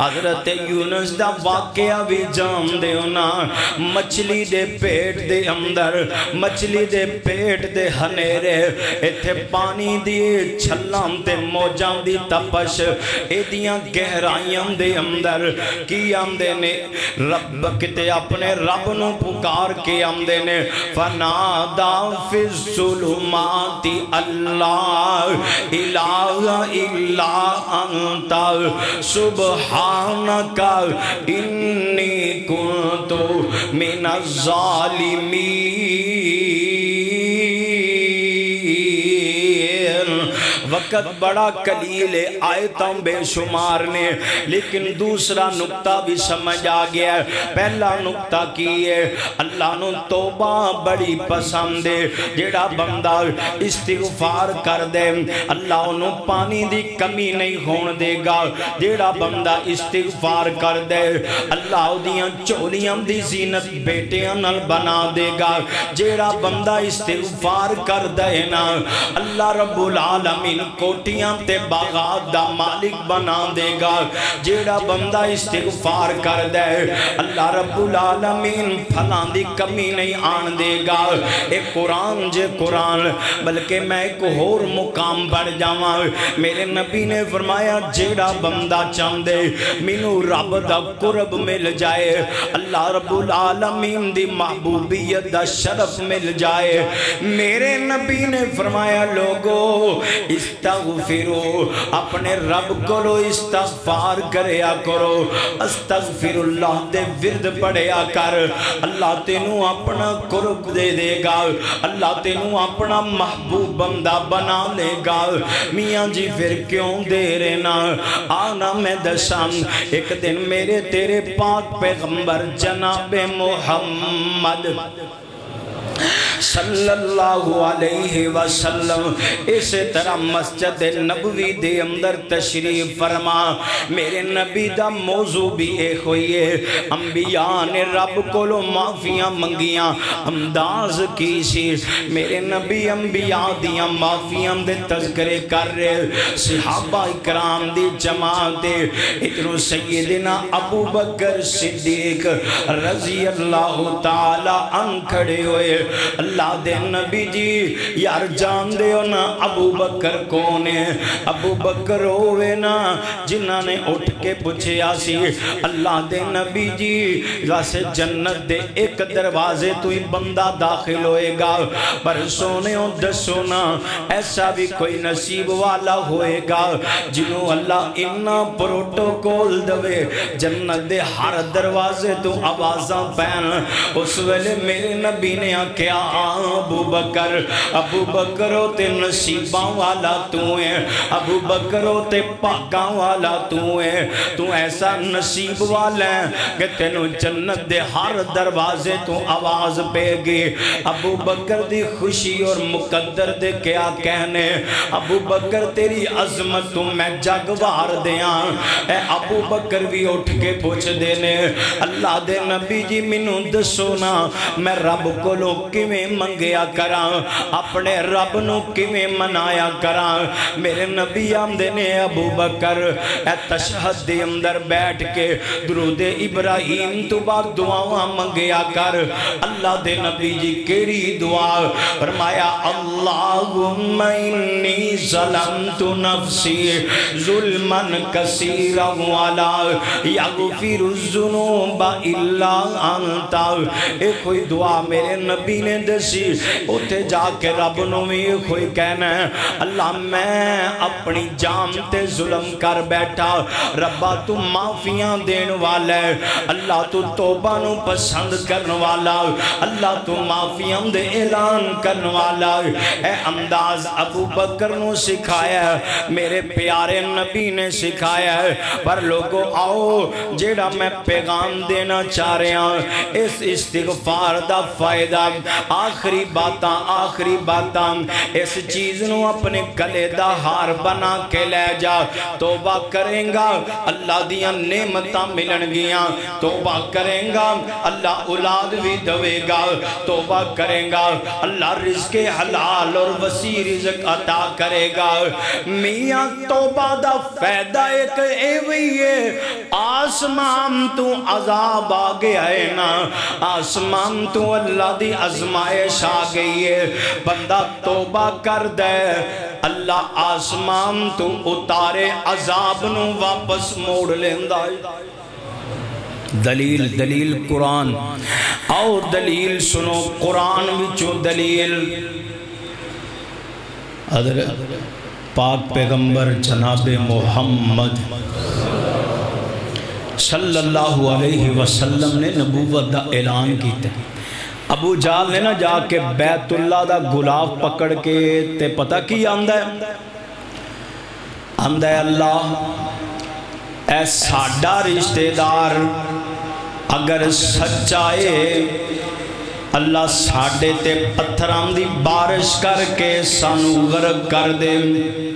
हज़रत यूनुस दा वाकया भी जानदे हो ना। मछली दे पेट दे अंदर, मछली दे पेट दे हनेरे। इथे पानी दी छल्लां ते मौजां दी तपश, एदियाँ गहराइयाँ दे अंदर। की आंदे ने? रब किते अपने रब नु पुकार के आंदे ने। फनादा फिजुल माती अल्लाह इलाहा इल्ला अंता सुबहानका इन्नी कुंतु मिनज़ ज़ालिमीन वक़्त बड़ा कलील है आयतों बेशुमार ने। लेकिन दूसरा नुक्ता भी समझ आ गया पहला नुक्ता की है, अल्लाह नु तौबा बड़ी पसंद है। जेड़ा बंदा इस्तिगफार कर दे, अल्लाह नु पानी दी कमी नहीं होण देगा। जेड़ा बंदा इस्तिगफार कर दे, अल्लाह ओदियाँ झोलियाँ दी जीनत बेटियाँ बना देगा। जेड़ा बंदा इस्तिगफार कर दे ना, अल्लाह रब्बुल आलमीन कोटियाँ ते बागात दा मालिक बना देगा जेड़ा बंदा इस्तिगफार कर दे अल्लाह रब्बुल आलमीन फलां दी कमी नहीं आन देगा ए कुरान जे कुरान बल्कि मैं एक होर मुकाम बढ़ जावां मेरे नबी ने फरमाया जेड़ा बंदा चाहदे मैनू रब दा कुर्ब मिल जाए अल्लाह रब्बुल आलमीन दी महबूबियत दा शरफ मिल जाए मेरे नबी ने फरमाया लोगो इस्तगफिरो अपने रब को इस्तगफार करया करो। अस्तगफिरुल्लाह दे विरद पढ़िया कर। अल्लाह तेनू अपना कुर्ब दे देगा। अल्लाह तेनू अपना महबूब बंदा बना लेगा। मियाँ जी फिर क्यों दे रहे ना? आना मैं दसा एक दिन मेरे तेरे पाक पैगंबर जनाबे मोहम्मद। सल्लल्लाहु अलैहि वसल्लम, इस तरह मस्जिद नबवी दे अंदर तशरीफ़ फरमा। मेरे नबी दा मौजू भी ये हुई है। अंबिया ने रब कोलो माफियाँ मंगियाँ। अंदाज की सी, मेरे नबी अंबिया दियाँ माफियाँ दे तज़करे कर रहे सहाबा इकराम दी जमात इधरों सैयदना अबू बकर सिद्दीक रज़ी अल्लाह ताला अन खड़े हुए। अल्लाह दे नबी जी, यार जानते हो ना, अबू बकर कौन है? अबू बकर होवे ना, जिन्हों ने उठ के पूछया सी, अल्लाह दे नबी जी वैसे जन्नत दे एक दरवाजे तो ही बंदा दाखिल होएगा। पर सोने दसो ना, ऐसा भी कोई नसीब वाला होएगा, जिन्हों अल्लाह इन्ना प्रोटोकॉल दवे। जन्नत दे हर दरवाजे तो आवाजा पैन। उस वेले मेरे नबी ने आख्या अबू बकर अबू बकरो ते नसीबा वाला तू है अबू बकरो ते भागा वाला तू है तू ऐसा नसीब वाला है कि तेन जन्नत दे हर दरवाजे तो आवाज़ पेगी। अबू बकर दी खुशी और मुकद्दर दे क्या कहने? अबू बकर तेरी अजमत तू मैं जग वार दिया अबू बकर भी उठ के पूछते देने अल्लाह दे नबी जी, मैनू दसो ना, मैं रब को मंगया करा? अपने रब नु किवें मनाया करा? मेरे नबी आंदे ने अबू बकर तशहद दे अंदर बैठ के दरूद इब्राहिम तो बाद दुआवा मंगया कर। अल्लाह दे नबी जी केड़ी दुआ? फरमाया, अल्लाहुम्मा इन्नी वाला अंता। ए कोई दुआ मेरे नबी ने उथे जाके रब नु कोई कहना, अल्लाह, मैं अपनी जान ते कर बैठा। रब्बा, तू देन वाला अल्लाह, तू नु पसंद करने वाला अल्लाह, तू दे ऐलान करने वाला अंदाज अबू बकर नु सिखाया मेरे प्यारे नबी ने सिखाया पर लोगों, आओ, जेड़ा मैं पैगाम देना चाह रहा, इस इस्तिगफार दा फ़ायदा आखिरी बातां आखिरी बातां। इस चीज़ नु अपने गले दा हार बना के ले जा। तौबा करेगा, अल्लाह दियाँ नेमतां मिलणगियाँ तौबा करेगा, अल्लाह औलाद भी देवेगा। तौबा करेगा, अल्लाह रिज़्क़ हलाल और वसी रिज़्क अता करेगा। मियाँ, तौबा दा फ़ायदा एक एवं आसमान तू अजाब आ गया है ना? आसमान तू अल्लाह दी आजमाइश आ गई है। बंदा तौबा कर दे। अल्लाह आसमान तू उतारे, अजाब नु वापस मोड़ लेंदा दलील दलील कुरान। आओ दलील सुनो, कुरान विचों दलील। अदर पाक पैगंबर जनाब मोहम्मद सल्लल्लाहु अलैहि वसल्लम ने नबूवत का ऐलान किया अबू जाल ने ना जाके बैतुल्ला का गुलाब पकड़ के ते पता की आंदा आंदा अल्लाह, ऐ साडा रिश्तेदार अगर सच्चा है, अल्लाह साडे ते पत्थरां दी बारिश करके सानू गर्क कर दे ए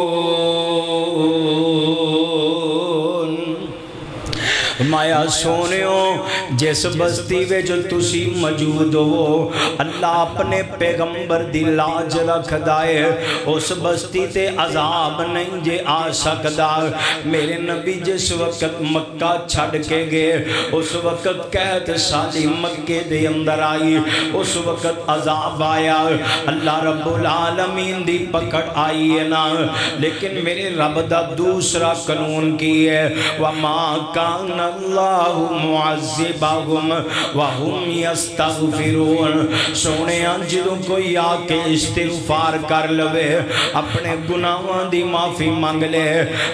माया सोनियो। जिस बस्ती विच तुसी मौजूद हो, अल्लाह अपने पैगंबर दी लाज रखदा है। उस बस्ती ते अजाब नहीं जे आ सकदा। मेरे नबी जिस वक्त मक्का छड़ के गए, उस वक्त कहत साली मक्के दे अंदर आई, उस वक्त अजाब आया। अल्लाह रब्बुल आलमीन दी पकड़ आई है ना। लेकिन मेरे रब दा दूसरा कानून की है। व माँ कान अल्लाह मुअज़्ज़िबहुम हुम वाहुम यस्तगफिरून सोने जो कोई आके इस्तिगफार कर लवे अपने गुनाहों की माफ़ी मंग ले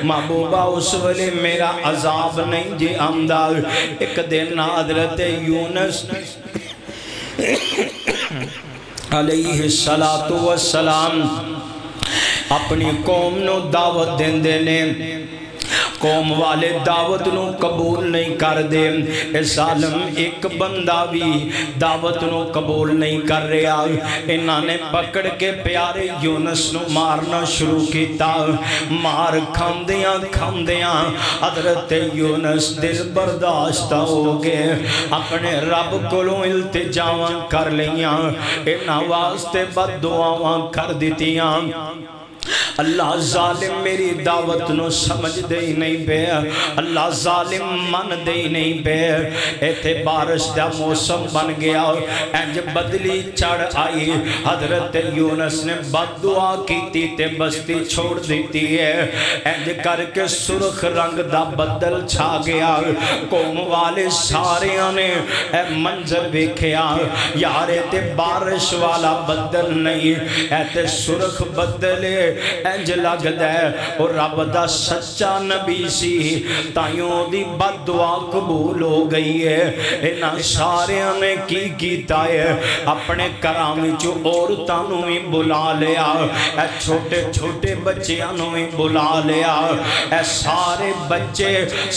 महबूबा उस वेले मेरा अजाब नहीं जे आंदा एक दिन हज़रत यूनस अलैहि अपनी कौम दावत देंदे ने कौम वाले दावत नु कबूल नहीं करते इस आलम एक बंदा भी दावत नु कबूल नहीं कर रहा। इन्होंने पकड़ के प्यारे यूनस नु मारना शुरू किया मार खांदिया खांदिया हज़रत यूनस दिल बर्दाश्त हो गए। अपने रब को इल्तिजावा कर लिया इन्हों वास्ते बद दुआव कर दितियाँ अल्लाह जालिम मेरी दावत नु समझदे ही नहीं पे अल्लाह जालिम मन दे नहीं पे इथे बारिश का मौसम बन गया इंज बदली चढ़ आई। हज़रत यूनस ने बददुआ की बस्ती छोड़ दी है। इंज करके सुरख रंग दा बदल छा गया। कौम वाले सारे ने मंजर वेख्या। यार बारिश वाला बदल नहीं। ए सुरख बदल इंज लगदा और रब दा सच्चा नबी सी ताइयों दी बददुआ कबूल हो गई है इन्हां सारियाँ ने की कीता है अपने घरां विच भी बुला लिया छोटे छोटे बच्चियाँ नु भी बुला लिया ए सारे बच्चे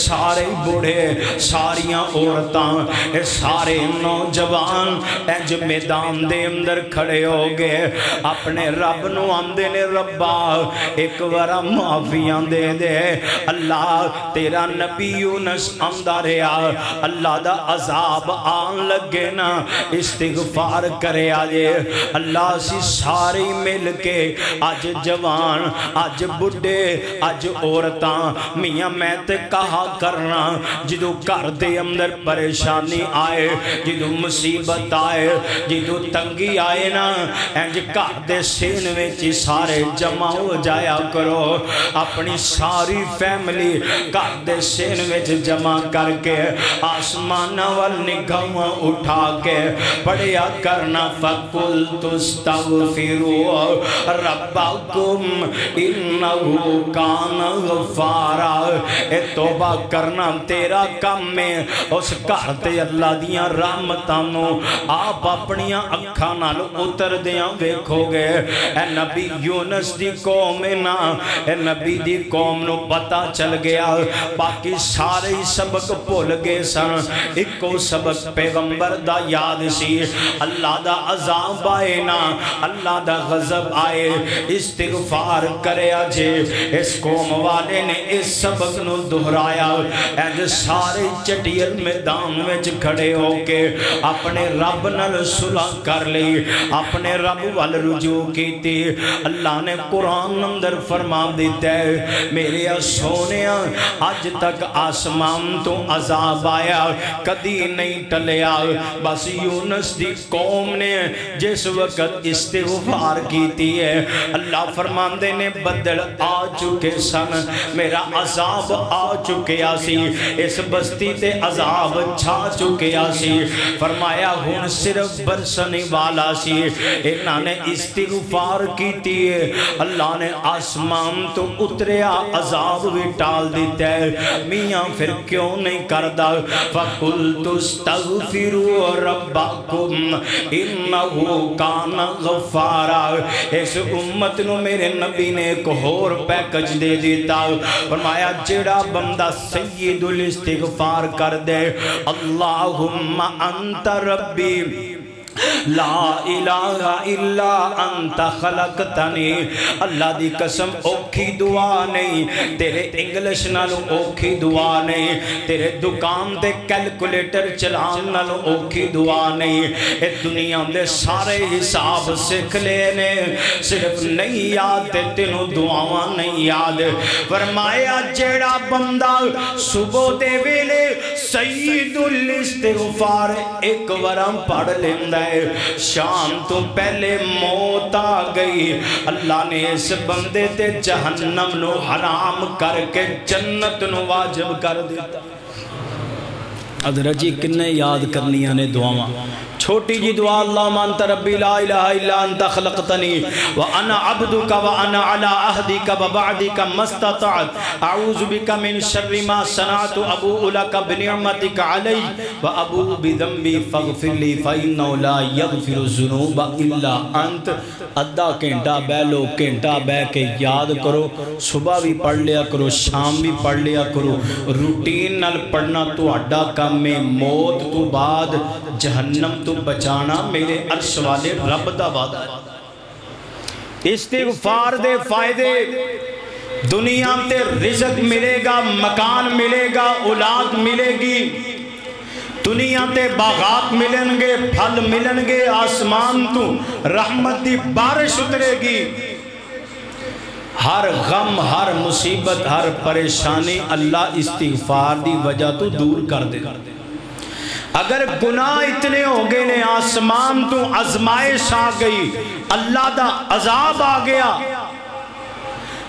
सारे बूढ़े सारियाँ औरतां सारे नौजवान इंज मैदान दे अंदर खड़े हो गए अपने रब नु आंदे ने रब्बा एक बार माफिया दे दे। अल्लाह, तेरा नबी यूनस आंदा रहा। अल्लाह दा अजाब आन लगे ना, इस्तिगफार करे आजे। अल्लाह सी सारे मिल के अज जवान अज बुढ़े अज औरतां, मियाँ मैं ते कहा करना जो घर दे अंदर परेशानी आए जो मुसीबत आए जो तंगी आए ना इंज घर के सीन में सारे जमा हो जाया करो। अपनी सारी फैमिली घर दे सेन में जमा करके आसमान वाल निगाह उठा के पढ़िया करना, फकुल कान गफारा। ए करना तेरा काम है। उस घर ते अल्लाह नु आप अपनियाँ अखां नाल उतरदियाँ वेखोगे। ए नबी यूनस दी कौम है ना, ए नबी दी कौम नु पता चल गया। बाकी सारे ही सबक भुल गए सन। इको सबक पैगंबर दा याद सी। अल्लाह दा अजाब आए ना, अल्लाह दा गजब आए। इस्तिगफार करे जे, इस कौम वाले ने इस सबक नु दोहराया। इंज सारे चटियल मैदान में खड़े होके अपने रब नाल सुलह कर ली, अपने रब वाल रुजू की अल्लाह ने कुरान अंदर फरमा दिता है, मेरे सोने अज तक आसमान तो अजाब आया कदी नहीं टलिया। बस यूनस दी कौम ने जिस वक्त इस्तेगफार की है, अल्लाह फरमाते ने, बदल आ चुके सन, मेरा अजाब आ चुकिया सी, इस बस्ती ते अजाब छा चुकिया सी। फरमाया, हुन सिर्फ़ बरसने वाला सी इन्होंने इस्तिगफार की है। अल्लाह ने आसमान तो उतरिया, अजाब भी टाल दिता है। मियाँ फिर क्यों नहीं करता फकुल इस उम्मत मेरे नबी ने एक होर पैकेज दे दिता। फरमाया, जेड़ा बंदा सैयदुल इस्तिगफार कर दे, अल्लाहुम्मा अंत रब्बी। ला इलाहा इल्ला अंत खलकतनी। अल्लाह दी कसम दुआ नहीं। तेरे इंग्लिश दुआ नहीं। तेरे दुकान दे कैलकुलेटर चलान दुआ नहीं। ए दुनिया दे सारे हिसाब सीख ले ने। सिर्फ़ नहीं याद ते तेनों दुआवां नहीं याद। फरमाया, जेड़ा बंदा सुबह दे वेले सईदुल इस्तिगफार एक वरम पढ़ लेंदा है शाम तो पहले मौत आ गई। अल्लाह ने इस बंदे ते जहन्नम नो हराम करके जन्नत नु वाजिब कर दिता। अदर जी किन्ने याद करनिया ने दुआवां। छोटी जी दुआ, अल्लाह मानता रब्बी, ला इलाहा इल्ला अंता खलकतनी। व अना अब्दुका, व अना अला अहदिका, व बअदिका मस्ततअत अऊज़ु बिका मिन शर्रि मा सनअतु अबूउ लका बिनिअमतिका अलैहि। व अबूउ बिदम्बी फगफिर ली फइन्नहु ला यगफिरु ज़ुनूबा इल्ला अंत। अद्धा घंटा बह लो, घंटा बह के याद करो। सुबह भी पढ़ लिया करो, शाम भी पढ़ लिया करो। रूटीन नाल पढ़ना तुहाडा काम है मौत तो बाद जहन्नम तो बचाना मेरे अर्श वाले रब दा वादा। इस्तिगफार दे फ़ायदे, दुनिया ते रिजक मिलेगा, मकान मिलेगा, औलाद मिलेगी। दुनिया ते बागात मिलनगे फल मिलनगे आसमान तू रहमत दी बारिश उतरेगी। हर गम, हर मुसीबत, हर परेशानी अल्लाह इस्तिगफार दी वजह तो दूर कर दे। अगर गुनाह इतने हो गए ने, आसमान तू आजमाइश आ गई, अल्लाह दा अजाब आ गया,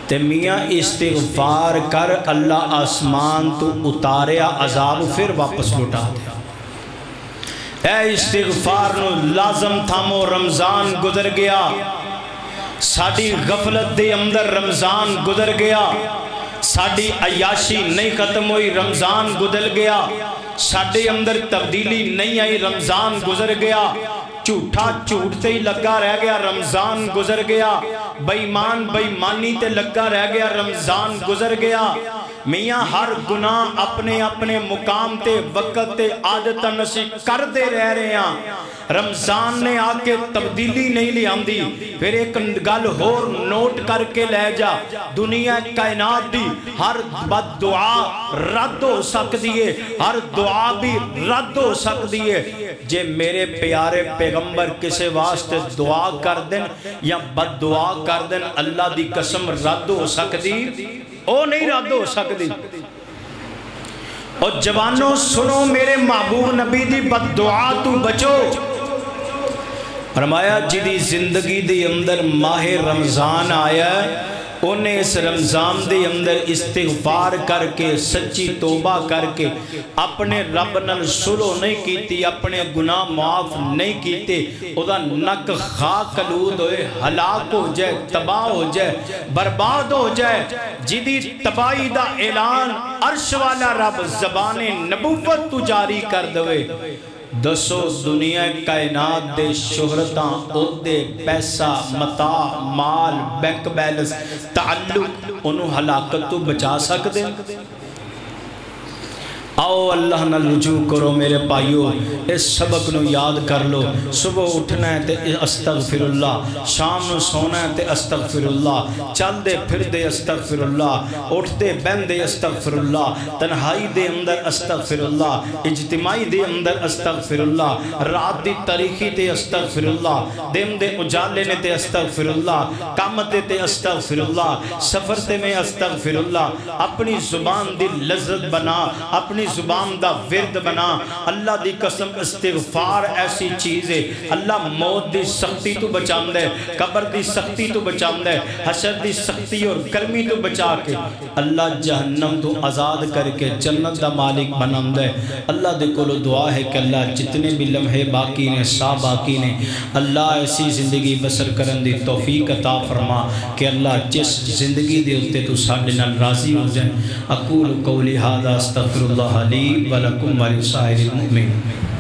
ते मियाँ इस्तिगफार कर, अल्लाह आसमान तो उतारिया, अजाब फिर वापस लुटा दिया ए इस्तिगफार नु लाजम थामो, रमज़ान गुजर गया साडी गफलत दे अंदर रमज़ान गुजर गया। साडी अयाशी नहीं खत्म हुई, रमज़ान गुजर गया। साडे अंदर तब्दीली नहीं आई, रमज़ान गुजर गया। झूठा झूठ से ही लगा रह गया, रमज़ान गुजर गया। बेईमान, बेईमानी ते लगा रह गया, रमज़ान गुजर गया। मियाँ हर गुनाह अपने अपने मुकाम ते, वक्त ते, आदतन असी करते रह रहे हैं। रमज़ान ने आके तब्दीली नहीं लियांदी फिर एक गल होर नोट करके ले जा। दुनिया कायनात दी हर बद दुआ रद्द हो सकती है, हर दुआ भी रद्द हो सकती है। जे मेरे प्यारे पैगंबर किसी वास्ते दुआ कर देन या बद दुआ कर देन, अल्लाह दी कसम रद्द हो सकती ओ नहीं रद्द हो सकती और जवानों, सुनो मेरे महबूब नबी दी बद दुआ तू बचो। फरमाया, जिदी ज़िंदगी दे अंदर माह रमज़ान आया उन्हें इस रमज़ान दे अंदर इस्तिगफार करके, सच्ची तोबा करके, अपने रब नाल सुलो नहीं की अपने गुनाह माफ़ नहीं ओदा नक खा कलूद होए, हलाक हो जाए, तबाह हो जाए, बर्बाद हो जाए, जिदी तबाही दा ऐलान, अर्श वाला रब जबाने नबूवत तू जारी कर दवे। दसो दुनिया कायनात दे शोहरतां ओहदे पैसा, मता, माल बैंक बैलेंस ताल्लुक ओनू हलाकत तो बचा सकदे? आओ अल्लाह नाल रुजू करो मेरे भाइयों, इस सबक नु याद कर लो। सुबह उठना है ते अस्तगफिरुल्लाह, शाम नु सोना है ते अस्तगफिरुल्लाह, चलदे फिरदे अस्तगफिरुल्लाह, उठदे बहंदे अस्तगफिरुल्लाह, तन्हाई दे अंदर अस्तगफिरुल्लाह, इज्तिमाई दे अंदर अस्तगफिरुल्लाह, रात दी तारीखी ते अस्तगफिरुल्लाह, दिन दे उजाले ने ते अस्तगफिरुल्लाह, काम ते ते अस्तगफिरुल्लाह, सफ़र ते में अस्तगफिरुल्लाह, अपनी ज़ुबान दी लज्जत बना, अपनी ज़ुबान दा विरद बना। अल्लाह दी कसम, इस्तिगफार ऐसी चीज़ है। अल्लाह मौत दी सख्ती तो बचांदा है, कब्र दी सख्ती तो बचांदा है, हशर दी सख्ती और गर्मी तो बचा के अल्लाह जहन्नम तो आज़ाद करके जन्नत दा मालिक बनांदा है। अल्लाह दे कोलो दुआ है कि अल्लाह जितने भी लम्हे बाकी ने सा बाकी ने, अल्लाह ऐसी ज़िंदगी बसर करन दी तौफीक अता फरमा कि अल्लाह जिस ज़िंदगी दे उत्ते तू नाल राज़ी हो जाए। अकूल कौली हादा, अस्तगफिरुल्लाह। ली वलकुम लकुम व लिसाइरिल मुमिनीन